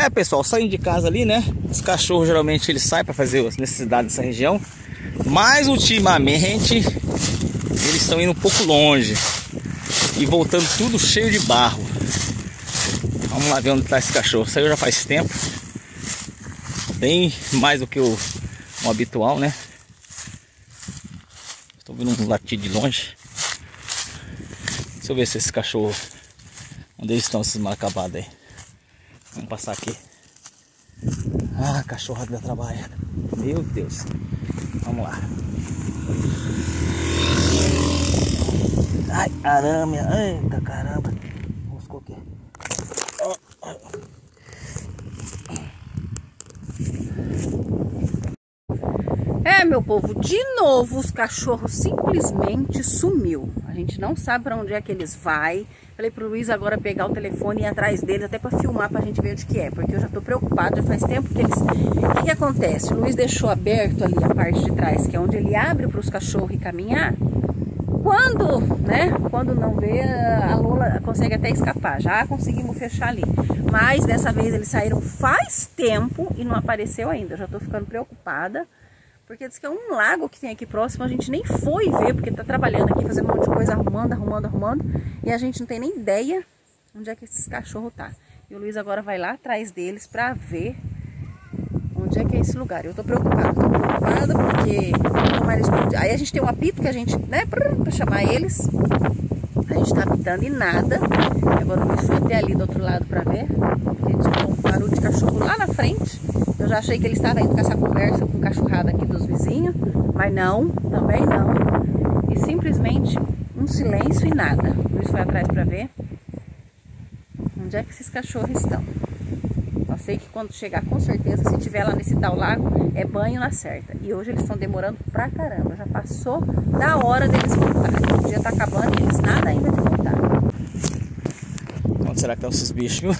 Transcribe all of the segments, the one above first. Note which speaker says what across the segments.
Speaker 1: É, pessoal, saindo de casa ali, né? Os cachorros geralmente eles saem para fazer as necessidades dessa região. Mas ultimamente eles estão indo um pouco longe e voltando tudo cheio de barro. Vamos lá ver onde está esse cachorro. Saiu já faz tempo. Bem mais do que o, o habitual, né? Estou vendo um latido de longe. Deixa eu ver se esse cachorro. Onde eles estão, esses mal acabados aí. Vamos passar aqui. Ah, cachorro da trabalho. Meu Deus. Vamos lá. Ai, arame. Eita caramba. Moscou aqui.
Speaker 2: É, meu povo, de novo os cachorros simplesmente sumiu. A gente não sabe para onde é que eles vai. Falei pro Luiz agora pegar o telefone e ir atrás deles, até para filmar pra gente ver onde que é, porque eu já tô preocupada, já faz tempo que eles... O que, que acontece? O Luiz deixou aberto ali a parte de trás, que é onde ele abre para os cachorros ir caminhar. Quando, né, quando não vê, a Lola consegue até escapar. Já conseguimos fechar ali. Mas dessa vez eles saíram faz tempo e não apareceu ainda. Eu já tô ficando preocupada. Porque diz que é um lago que tem aqui próximo, a gente nem foi ver, porque tá trabalhando aqui, fazendo um monte de coisa, arrumando, arrumando, arrumando. E a gente não tem nem ideia onde é que esses cachorros tá. E o Luiz agora vai lá atrás deles pra ver onde é que é esse lugar. Eu tô preocupada, tô preocupada porque aí a gente tem um apito que a gente, né, pra chamar eles. A gente tá apitando e nada. E agora o Luiz foi até ali do outro lado pra ver. Porque eles um barulho de cachorro lá na frente. Eu já achei que ele estava indo com essa conversa com cachorrada aqui dos vizinhos, mas não, também não. E simplesmente um silêncio e nada. O Luiz foi atrás para ver onde é que esses cachorros estão. Eu sei que quando chegar, com certeza, se tiver lá nesse tal lago, é banho na certa. E hoje eles estão demorando pra caramba. Já passou da hora deles voltarem. O dia tá acabando e eles nada ainda de voltar.
Speaker 1: Onde será que estão esses bichos, viu?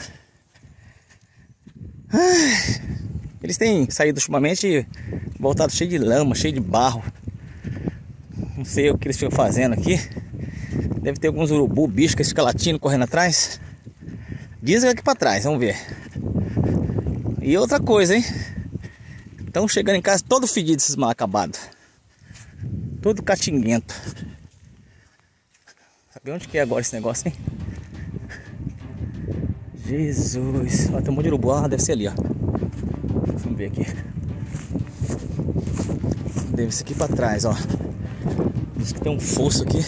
Speaker 1: Ai. Eles têm saído ultimamente voltado cheio de lama, cheio de barro. Não sei o que eles ficam fazendo aqui. Deve ter alguns urubu, bichos que ficam latindo, correndo atrás. Dizem aqui para trás, vamos ver. E outra coisa, hein? Estão chegando em casa todo fedido esses mal acabados. Todo catinguento. Sabe onde que é agora esse negócio, hein? Jesus. Ó, tem um monte de urubu. Ah, deve ser ali, ó. Ver aqui. Deve ser aqui para trás, ó. Diz que tem um fosso aqui.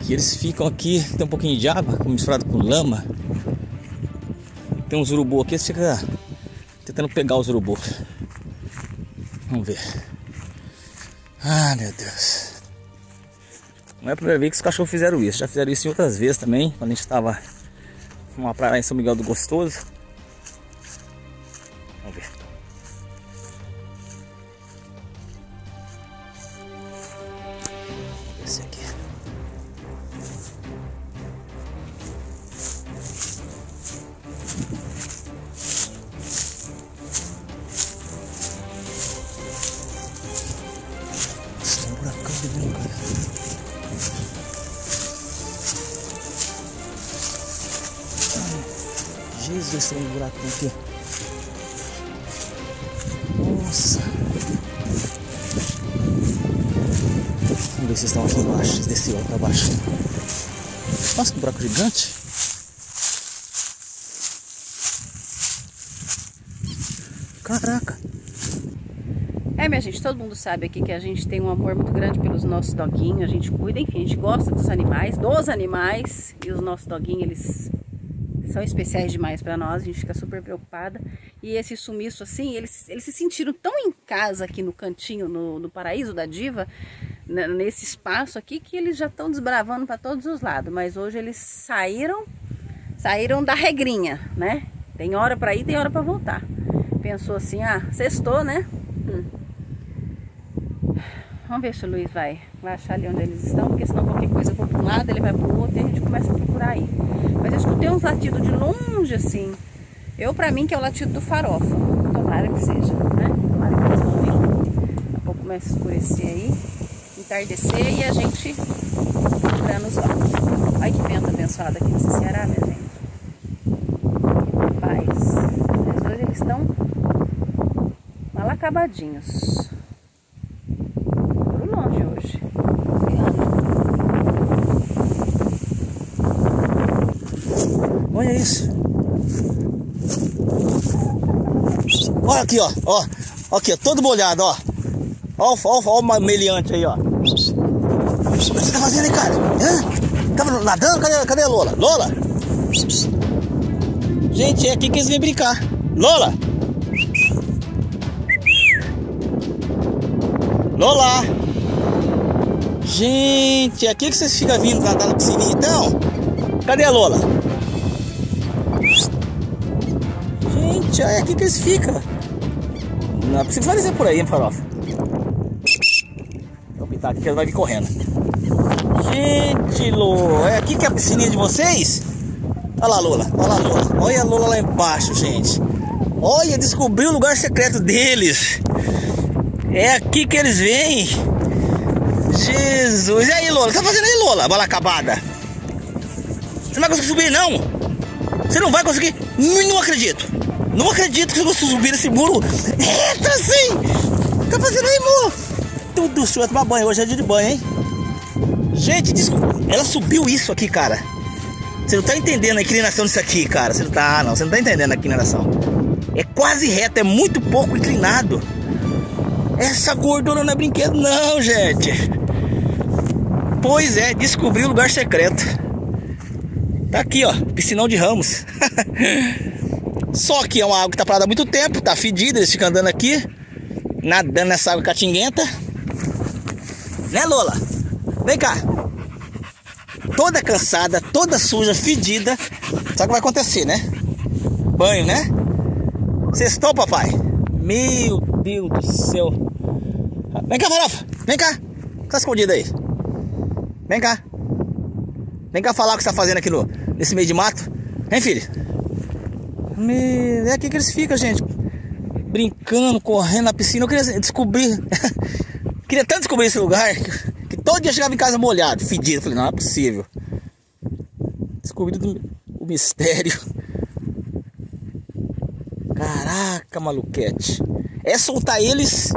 Speaker 1: Que eles ficam aqui, tem um pouquinho de água misturado com lama. Tem uns urubu aqui, eles ficam tentando pegar os urubu. Vamos ver. Ah, meu Deus. Não é a primeira vez que os cachorros fizeram isso. Já fizeram isso em outras vezes também, quando a gente estava numa praia em São Miguel do Gostoso. Jesus, tem um buraco aqui. Nossa. Vamos ver se estão aqui embaixo. Eles desceram para baixo. Nossa, que buraco gigante. Caraca.
Speaker 2: É, minha gente, todo mundo sabe aqui que a gente tem um amor muito grande pelos nossos doguinhos, a gente cuida, enfim, a gente gosta dos animais, dos animais, e os nossos doguinhos, eles são especiais demais para nós, a gente fica super preocupada. E esse sumiço assim, eles, eles se sentiram tão em casa aqui no cantinho, no, no paraíso da diva, nesse espaço aqui, que eles já estão desbravando para todos os lados. Mas hoje eles saíram, saíram da regrinha, né? Tem hora para ir, tem hora para voltar. Pensou assim, ah, sextou, né? Hum. Vamos ver se o Luiz vai, vai achar ali onde eles estão, porque senão qualquer coisa eu vou para um lado, ele vai para o outro e a gente começa a procurar aí. Mas eu escutei uns latidos de longe, assim. Eu, para mim, que é o latido do farofa. Tomara que seja, né? Tomara que eles vão. Daqui a pouco começa a escurecer aí, entardecer e a gente procurando os olhos. ai que vento abençoado aqui nesse Ceará, minha gente. Paz. Mas hoje eles estão malacabadinhos.
Speaker 1: Olha isso. Olha aqui, ó. Ó, aqui, ó, todo molhado, ó. Ó, ó, ó o meliante aí, ó. O que você tá fazendo aí, cara? Hã? Tava nadando? Cadê, cadê a Lola? Lola? Gente, é aqui que eles vêm brincar. Lola! Lola! Gente, é aqui que vocês ficam vindo nadar na piscininha então? Cadê a Lola? Gente, é aqui que eles ficam. Não é possível fazer por aí, hein, farofa? Vou pitar aqui que ela vai vir correndo. Gente, Lô, é aqui que é a piscininha de vocês? Olha lá, Lola, olha lá, Lola. Olha a Lola lá embaixo, gente. Olha, descobri o lugar secreto deles. É aqui que eles vêm. Jesus. E aí, Lola? O que tá fazendo aí, Lola? Bola acabada. Você não vai conseguir subir, não? Você não vai conseguir? Não acredito. Não acredito que você subir nesse muro. Eita, sim! Tá fazendo aí, amor? Tudo sujo. Tomar banho. Hoje é dia de banho, hein? Gente, desculpa. Ela subiu isso aqui, cara. Você não tá entendendo a inclinação disso aqui, cara. Você não tá, não. Você não tá entendendo a inclinação. É quase reto, é muito pouco inclinado. Essa gordura não é brinquedo, não, gente. Pois é, descobri o lugar secreto. Tá aqui, ó, piscinão de ramos. Só que é uma água que tá parada há muito tempo, tá fedida, eles ficam andando aqui, nadando nessa água catinguenta. Né, Lola? Vem cá. Toda cansada, toda suja, fedida. Sabe o que vai acontecer, né? Banho, né? Sextou, papai? Meu Deus do céu. Vem cá, farofa. Vem cá. Tá escondido aí. Vem cá. Vem cá falar o que você tá fazendo aqui no, nesse meio de mato. Vem, filho. Meu, é aqui que eles ficam, gente. Brincando, correndo na piscina. Eu queria descobrir. queria tanto descobrir esse lugar. Que, que todo dia chegava em casa molhado, fedido. Falei, não, não é possível. Descobri o mistério. Caraca, maluquete. É soltar eles,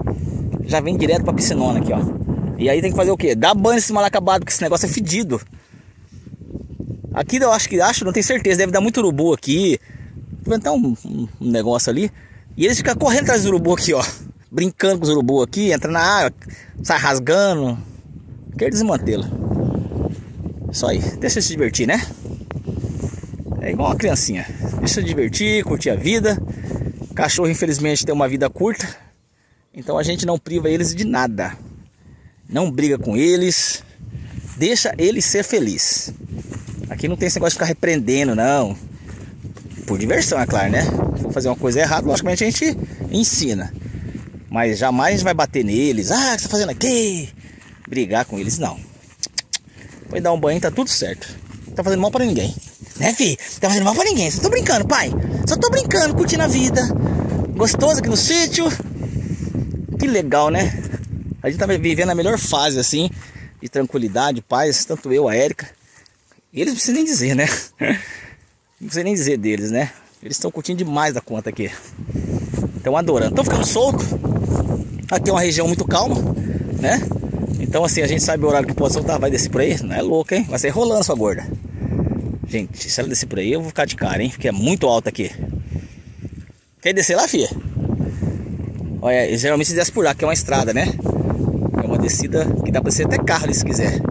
Speaker 1: já vem direto pra piscinona aqui, ó. E aí tem que fazer o quê? Dar banho nesse mal acabado, porque esse negócio é fedido. Aqui eu acho que acho, não tenho certeza, deve dar muito urubu aqui. Inventar um, um, um, negócio ali. E eles ficam correndo atrás do urubu aqui, ó. Brincando com os urubu aqui, entra na água, sai rasgando. Quer desmantê-lo. Só aí, deixa se divertir, né? É igual uma criancinha. Deixa se divertir, curtir a vida. Cachorro, infelizmente, tem uma vida curta. Então a gente não priva eles de nada. Não briga com eles. Deixa eles ser feliz. Aqui não tem esse negócio de ficar repreendendo, não. Por diversão, é claro, né? Se fazer uma coisa errada, logicamente a gente ensina. Mas jamais a gente vai bater neles. Ah, o que você tá fazendo aqui? Brigar com eles, não. Foi dar um banho, tá tudo certo. Não tá fazendo mal para ninguém. Né, fi? Tá fazendo mal pra ninguém. Só tô brincando, pai. Só tô brincando, curtindo a vida. Gostoso aqui no sítio. Que legal, né? A gente tá vivendo a melhor fase, assim, de tranquilidade, paz. Tanto eu, a Érica. E eles não precisam nem dizer, né? Não precisa nem dizer deles, né? Eles estão curtindo demais da conta aqui. Estão adorando. Estão ficando soltos. Aqui é uma região muito calma, né? Então assim, a gente sabe o horário que pode soltar. Vai descer por aí? Não é louco, hein? Vai sair rolando sua gorda. Gente, se ela descer por aí, eu vou ficar de cara, hein? Porque é muito alto aqui. Quer descer lá, filha? Olha, geralmente se desce por lá, que é uma estrada, né? É uma descida que dá pra ser até carro ali se quiser.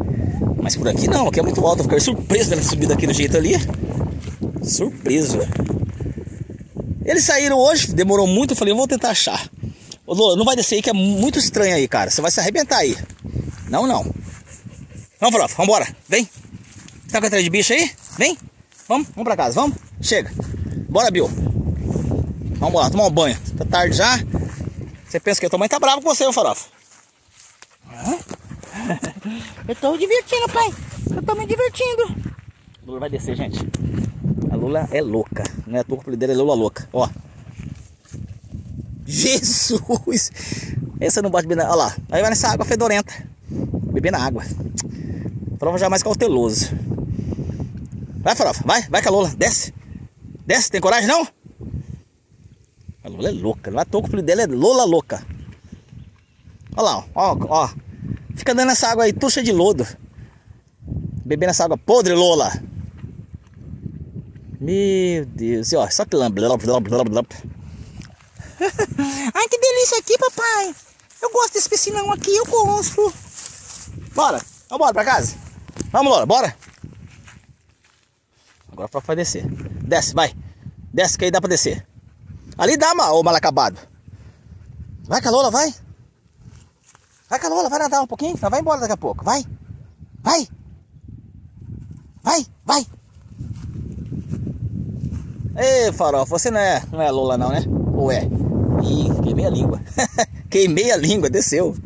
Speaker 1: Mas por aqui não, aqui é muito alto. Eu fiquei surpreso dela subida aqui do jeito ali. Surpreso. Eles saíram hoje, demorou muito. Eu falei, eu vou tentar achar. Ô, não vai descer aí que é muito estranho aí, cara. Você vai se arrebentar aí. Não, não. Vamos, Farofa, vambora. Vem. Tá com atrás de bicho aí? Vem. Vamos, vamos pra casa, vamos. Chega. Bora, Bill. Vamos lá, tomar um banho. Tá tarde já. Você pensa que a tua mãe tá brava com você, ô Farofa?
Speaker 2: Eu tô divertindo, pai. Eu tô me divertindo.
Speaker 1: Lula vai descer, gente. Lula é louca. Não é a tua dela é Lula louca. Ó. Jesus! Essa não pode beber na... Olha lá. Aí vai nessa água fedorenta. Beber na água. Farofa já mais cauteloso. Vai, Farofa. Vai. Vai com a Lula. Desce. Desce. Tem coragem, não? A Lula é louca. Não é a toa dela é Lola louca. Olha lá, ó, ó. Fica dando essa água aí, tuxa de lodo. Bebendo essa água podre, Lola. Meu Deus, e ó, só que blá. Ai, que delícia aqui, papai. Eu gosto desse piscinão aqui, eu gosto. Bora, vamos embora pra casa. Vamos, Lola, bora. Agora vai descer. Desce, vai. Desce que aí dá pra descer. Ali dá, ô mal acabado. Vai, Calola, vai. Vai, Calola, vai nadar um pouquinho. Vai embora daqui a pouco. Vai. Vai. Vai, vai. Ei, farofa, você não é, não é Lola não, né? Ou é? Ih, queimei a língua. queimei a língua, desceu.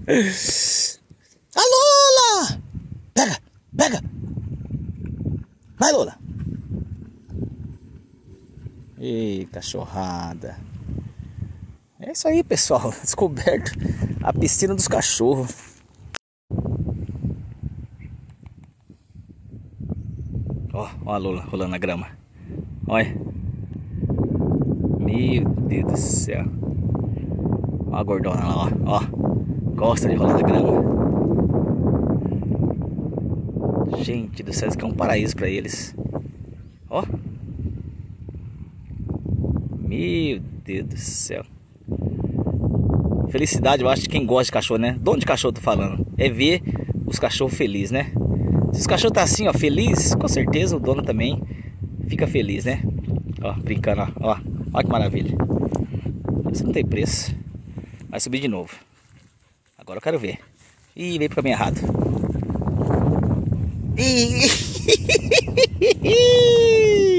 Speaker 1: A Lola! Pega, pega. Vai, Lola. Ei, cachorrada. É isso aí, pessoal. Descoberto a piscina dos cachorros. Ó, ó a Lula rolando na grama. Olha. Meu Deus do céu. A gordona lá, ó. ó. Gosta de rolar na grama. Gente do céu, isso aqui é um paraíso para eles. Ó. Meu Deus do céu. Felicidade, eu acho que quem gosta de cachorro, né? De onde cachorro tô falando? É ver os cachorros felizes, né? Se os cachorros tá assim, ó, feliz, com certeza o dono também fica feliz, né? Ó, brincando, ó. Ó, ó que maravilha. Isso não tem preço. Vai subir de novo. Agora eu quero ver. Ih, veio pro caminho errado. Ih!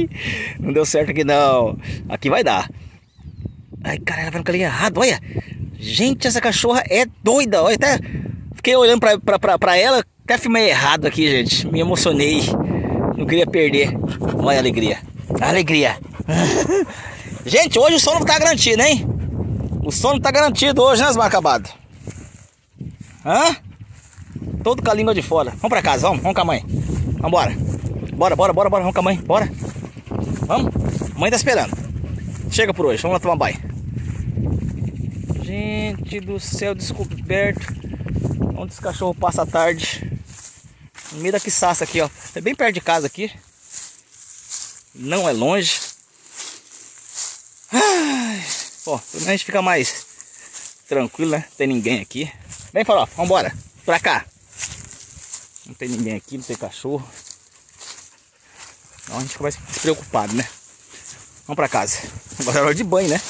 Speaker 1: Não deu certo aqui não. Aqui vai dar. Ai, cara, ela vai no caminho errado, olha. Gente, essa cachorra é doida. Olha, até fiquei olhando pra, pra, pra, pra ela. Até filmei errado aqui, gente. Me emocionei. Não queria perder. Olha a alegria. A alegria. gente, hoje o sono tá garantido, hein? O sono tá garantido hoje, né, acabado. Hã? Todo com a língua de fora. Vamos pra casa, vamos. Vamos com a mãe. Vambora. Bora, bora, bora, bora. Vamos com a mãe. Bora. Vamos. Mãe tá esperando. Chega por hoje. Vamos lá tomar banho. Gente do céu descoberto. Onde esse cachorro passa a tarde. No meio da quiçaça aqui, ó. É bem perto de casa aqui. Não é longe. Ó, pelo menos a gente fica mais tranquilo, né? Não tem ninguém aqui. Vem, farofa, vambora. Pra cá. Não tem ninguém aqui, não tem cachorro. Então a gente mais despreocupado, né? Vamos pra casa. Agora é hora de banho, né?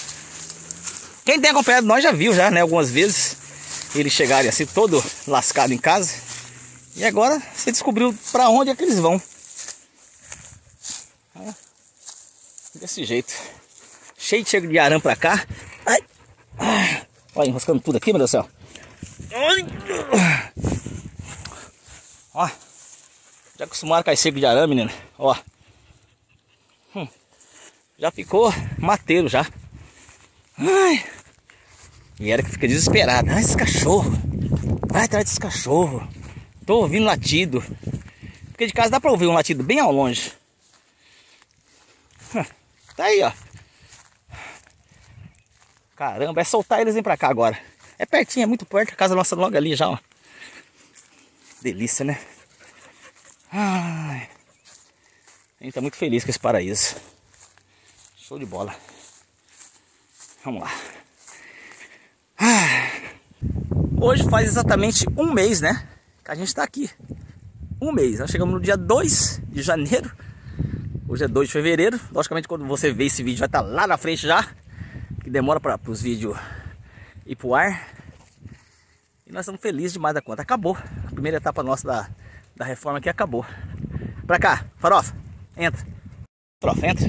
Speaker 1: Quem tem acompanhado nós já viu já, né? Algumas vezes eles chegarem assim todo lascado em casa. E agora você descobriu para onde é que eles vão. É, desse jeito. Cheio de de arame pra cá. Ai. Olha, enroscando tudo aqui, meu Deus do céu. Ó. Já acostumaram com a seco de arame, menino. Ó. Hum. Já ficou mateiro já. Ai. E era que fica desesperado. Ah, esse cachorro. Vai atrás desse cachorro. Tô ouvindo latido. Porque de casa dá pra ouvir um latido bem ao longe. Tá aí, ó. Caramba, é soltar eles vir pra cá agora. É pertinho, é muito perto. A casa nossa logo ali já, ó. Delícia, né? Ai. A gente tá muito feliz com esse paraíso. Show de bola. Vamos lá. Hoje faz exatamente um mês, né? Que a gente tá aqui. Um mês. Nós chegamos no dia 2 de janeiro. Hoje é 2 de fevereiro. Logicamente, quando você vê esse vídeo, vai estar tá lá na frente já. Que demora para os vídeos ir pro ar. E nós estamos felizes demais da conta. Acabou. A primeira etapa nossa da, da reforma aqui acabou. Pra cá, farofa. Entra. Farofa, entra.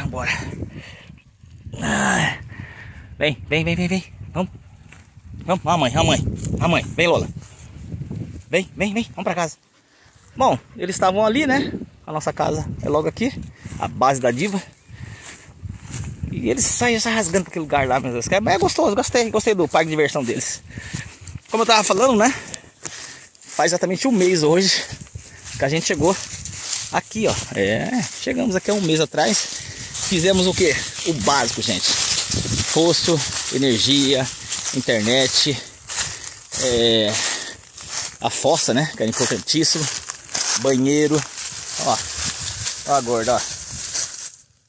Speaker 1: Vambora. Vem, vem, vem, vem, vem. Vamos. Vamos, a mãe, a mãe. A mãe, vem Lola. Vem, vem, vem, vamos pra casa. Bom, eles estavam ali, né? A nossa casa é logo aqui, a base da diva. E eles saem já rasgando para aquele lugar lá, Deus. Mas é gostoso, gostei, gostei do parque de diversão deles. Como eu tava falando, né? Faz exatamente um mês hoje que a gente chegou aqui, ó. É, chegamos aqui há um mês atrás. Fizemos o que? O básico, gente fosso, energia, internet, É, a fossa, né? Que é importantíssimo. Banheiro. Ó. Ó a gorda, ó.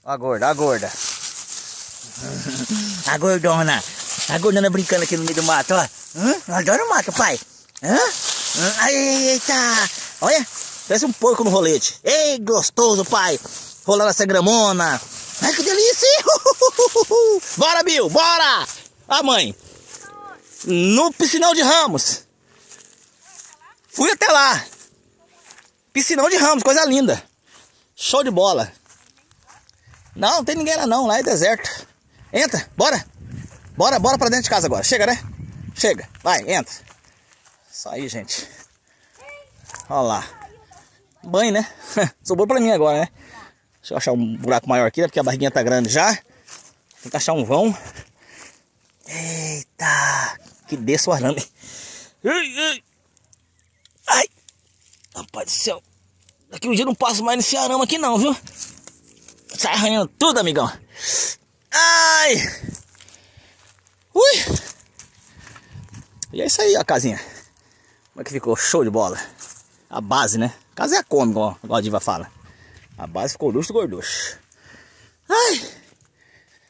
Speaker 1: Ó a gorda, a gorda. A gordona. A gordona brincando aqui no meio do mato, ó. Hã? Adoro o mato, pai. Hã? Eita! Olha, parece um porco no rolete. Ei, gostoso, pai. Rolando essa gramona. Ai, que delícia! Bora, Bill, bora! Ah, mãe. No piscinão de Ramos. Fui até lá. Piscinão de Ramos, coisa linda. Show de bola. Não, não tem ninguém lá não, lá é deserto. Entra, bora. Bora, bora pra dentro de casa agora. Chega, né? Chega, vai, entra. Isso aí, gente. Olha lá. Banho, né? Sobrou pra mim agora, né? Deixa eu achar um buraco maior aqui, né? Porque a barriguinha tá grande já. Tem que achar um vão. Eita! Que desço o arame. Ai! Rapaz do céu. Daqui um dia não passo mais nesse arame aqui não, viu? Sai arranhando tudo, amigão. Ai! Ui! E é isso aí, a casinha. Como é que ficou? Show de bola. A base, né? A casa é a come, igual, igual a diva fala. A base ficou luxo gorducho. Ai!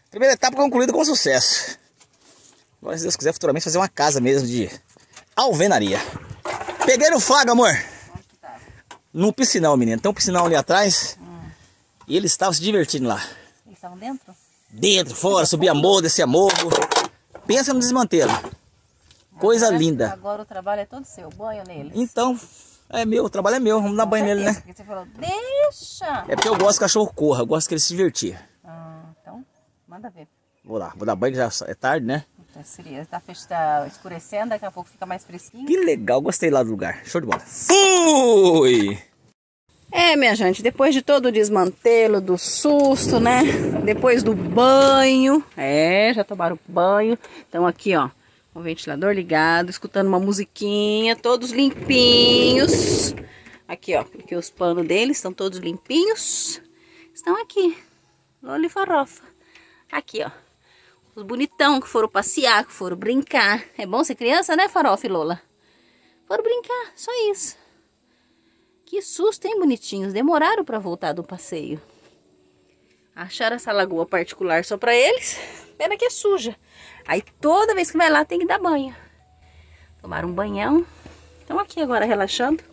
Speaker 1: Primeira etapa concluída com sucesso. Agora, se Deus quiser, futuramente fazer uma casa mesmo de alvenaria. Peguei no flago, amor. No piscinão, menino. Tem um piscinão ali atrás. Hum. E eles estavam se divertindo lá.
Speaker 2: Eles estavam dentro?
Speaker 1: Dentro, fora, subia morro, descia morro. Pensa no desmantelo. Coisa agora, linda.
Speaker 2: Agora o trabalho é todo seu, banho neles.
Speaker 1: Então, é meu, o trabalho é meu, vamos dar banho nele, né?
Speaker 2: Porque você falou, deixa!
Speaker 1: É porque eu gosto que o cachorro corra, eu gosto que ele se divertir.
Speaker 2: Ah, então, manda ver.
Speaker 1: Vou lá, vou dar banho, já é tarde, né?
Speaker 2: Então, seria, tá, tá escurecendo, daqui a pouco fica mais fresquinho.
Speaker 1: Que legal, gostei lá do lugar, show de bola. Fui!
Speaker 2: É, minha gente, depois de todo o desmantelo, do susto, né? Depois do banho, é, já tomaram banho. Então aqui, ó, o ventilador ligado, escutando uma musiquinha, todos limpinhos. Aqui, ó, porque os panos deles estão todos limpinhos. Estão aqui, Lola e farofa. Aqui, ó, os bonitão que foram passear, que foram brincar. É bom ser criança, né, farofa e Lola? Foram brincar, só isso. Que susto, hein, bonitinhos? Demoraram para voltar do passeio. Acharam essa lagoa particular só para eles. Pena que é suja. Aí toda vez que vai lá tem que dar banho. Tomaram um banhão. Estão aqui agora relaxando.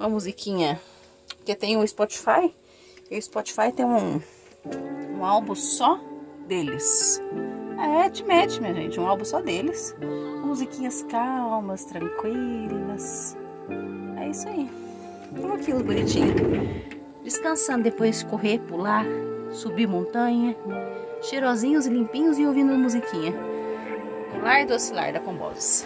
Speaker 2: Uma musiquinha. Porque tem o Spotify. E o Spotify tem um, um álbum só deles. É, te mete, minha gente. Um álbum só deles. Musiquinhas calmas, tranquilas. É isso aí. Olha aqui os bonitinhos. Descansando depois de correr, pular, subir montanha. Cheirosinhos e limpinhos e ouvindo musiquinha. O lar do oscilar da Comboses.